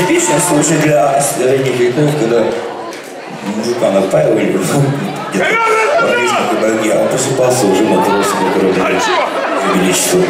Типичный случай для ранних веков, когда мужика напаивали, ну, где-то в а он просыпался уже матросом, который величество.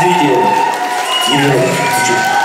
続いて、いブロ・